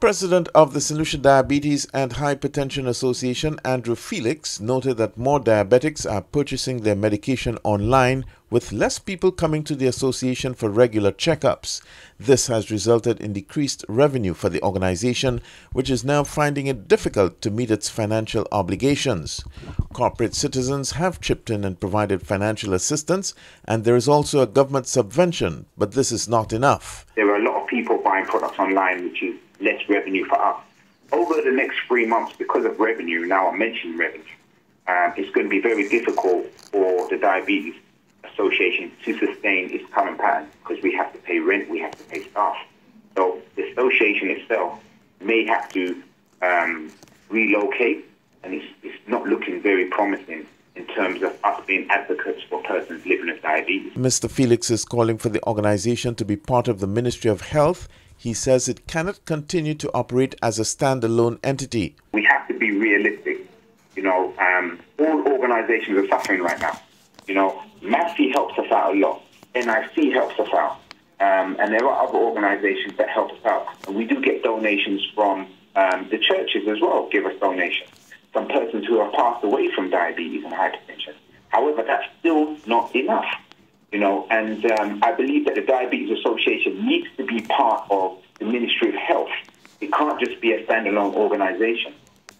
President of the St. Lucia Diabetes and Hypertension Association, Andrew Felix, noted that more diabetics are purchasing their medication online with less people coming to the association for regular checkups. This has resulted in decreased revenue for the organization, which is now finding it difficult to meet its financial obligations. Corporate citizens have chipped in and provided financial assistance, and there is also a government subvention, but this is not enough. There are a lot of people buying products online, which is less revenue for us. Over the next three months, because of revenue, now I'm mentioning revenue, um, it's going to be very difficult for the Diabetes Association to sustain its current pattern because we have to pay rent, we have to pay staff. So the association itself may have to um, relocate, and it's, it's not looking very promising in terms of us being advocates for persons living with diabetes. Mr. Felix is calling for the organization to be part of the Ministry of Health he says it cannot continue to operate as a standalone entity. We have to be realistic. You know, um, all organizations are suffering right now. You know, MASFI helps us out a lot. NIC helps us out. Um, and there are other organizations that help us out. And we do get donations from um, the churches as well, give us donations. Who have passed away from diabetes and hypertension. However, that's still not enough you know, and um, I believe that the Diabetes Association needs to be part of the Ministry of Health. It can't just be a standalone organization.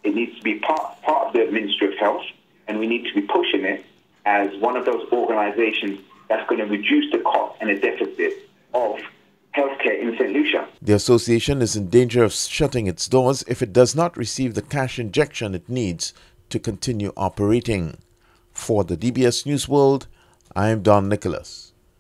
It needs to be part, part of the Ministry of Health, and we need to be pushing it as one of those organizations that's going to reduce the cost and the deficit of healthcare in St. Lucia. The association is in danger of shutting its doors if it does not receive the cash injection it needs to continue operating. For the DBS News World, I'm Don Nicholas.